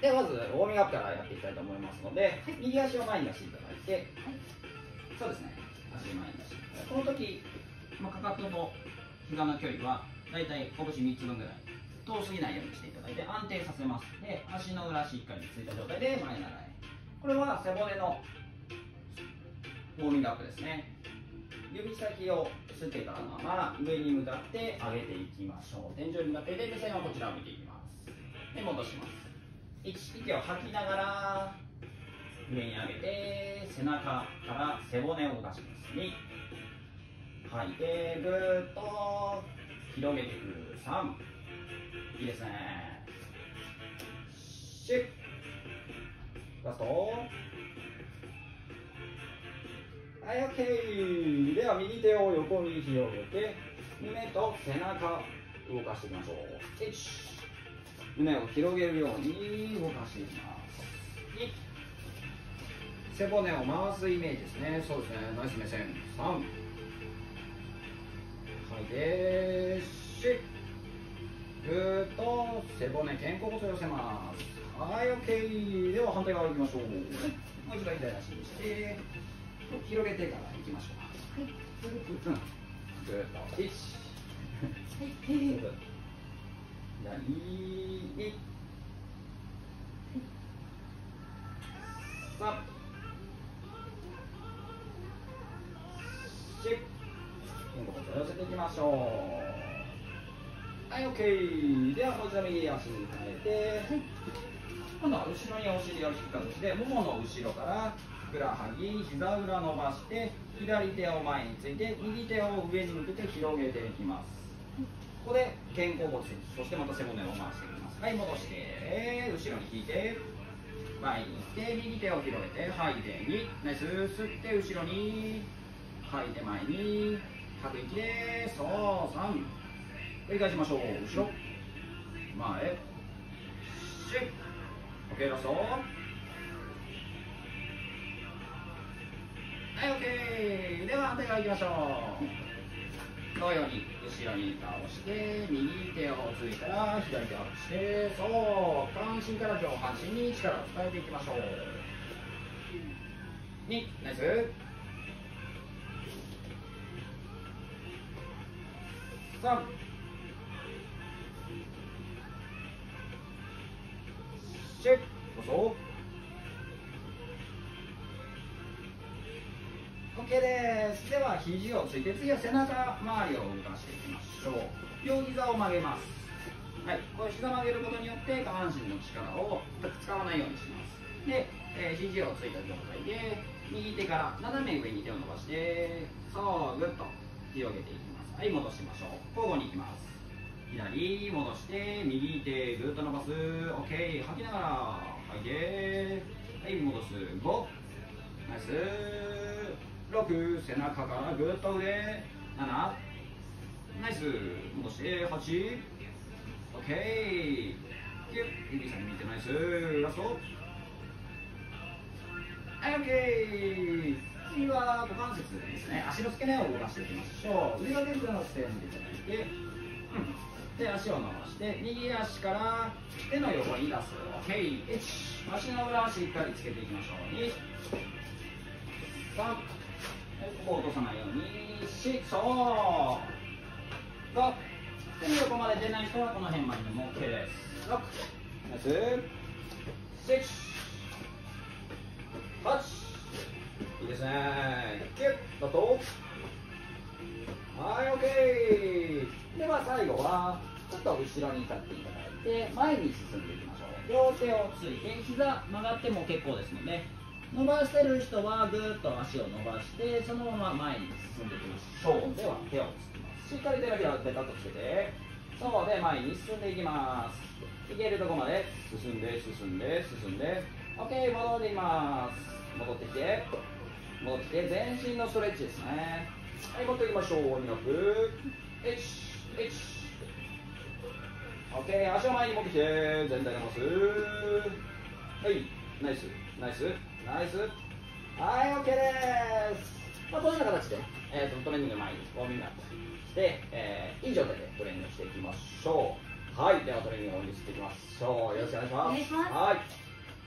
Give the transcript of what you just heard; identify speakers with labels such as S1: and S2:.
S1: でまずウォーミングアップからやっていきたいと思いますので、右足を前に出していただいて、そうですね。足を前に出して。この時、まあ、かかとと膝の距離はだいたい拳3つ分ぐらい。遠すぎないようにしていただいて安定させます。で足の裏しっかりついた状態で前習い。これは背骨のウォーミングアップですね。指先をつけたまま上に向かって上げていきましょう。天井に向かってで目線はこちらを見ていきます。で戻します息を吐きながら上に上げて背中から背骨を動かします。2吐い。てぐっと広げていく3いいですね。4ラスト。はい OK では右手を横に広げて胸と背中動かしていきましょう。1胸を広げるように動かしていきます。背骨を回すイメージですね。そうですね。ナイス目線。3はい。で4ぐーっと背骨肩甲骨寄せます。はい OK では反対側行きましょう。もう一度左足にして広げてから行きましょうはいぐーっと1はい左三四寄せていきましょう。はい OK ではもう一度右足に変えて、今度は後ろにお尻を引く形でももの後ろからふくらはぎ膝裏伸ばして左手を前について右手を上に向けて広げていきます。ここで肩甲骨そしてまた背骨を回していきます。はい戻して後ろに引いて前に行って右手を広げて吐いて2ナイス吸って後ろに吐いて前に吐く息でそう3繰り返しましょう。後ろ。前シュッ OK ラストはい OK では反対側いきましょう。同様に後ろに倒して右手をついたら左手をしてそう下半身から上半身に力を伝えていきましょう。2ナイス。3シェッどう OK です。では肘をついて次は背中周りを動かしていきましょう。両膝を曲げます。はい。これ膝曲げることによって下半身の力を使わないようにします。で、えー、肘をついた状態で右手から斜め上に手を伸ばしてそうぐっと広げていきます。はい戻しましょう。交互にいきます。左戻して右手ぐっと伸ばす。OK 吐きながら吐いて。はい戻す。5ナイス。6背中からぐっと上。7ナイス。戻して 8OK 9指先見てナイス。ラスト。はい OK 次は股関節ですね。足の付け根を動かしていきましょう。腕が出るような姿勢を見ていただいて、うん、で足を伸ばして右足から手の横に出す。OK1 足の裏をしっかりつけていきましょう。2 3ここ落とさないようにしそう5手の横まで出ない人はこの辺まででも OK です6ナイス6 8いいですね9だとはい OK では最後はちょっと後ろに立っていただいて前に進んでいきましょう。両手をついて膝曲がっても結構ですので。伸ばしてる人はぐーっと足を伸ばしてそのまま前に進んでいきましょう。では手をつきますしっかり手のひらをペタッとつけてそうで前に進んでいきます。いけるとこまで進んで進んで進んで OK 戻っています。戻ってきて。戻ってきて全身のストレッチですね。はい持っていきましょう。2く1 1 OK 足を前に持ってきて全体伸ばすはいナイスナイスナイス。はい OK です。まあ、このような形で、えーと、トレーニング前にウォーミングアップして、えー、いい状態でトレーニングしていきましょう。はいではトレーニングを終わりにしていきましょう。よろしくお願いします。
S2: お願いします。
S1: はい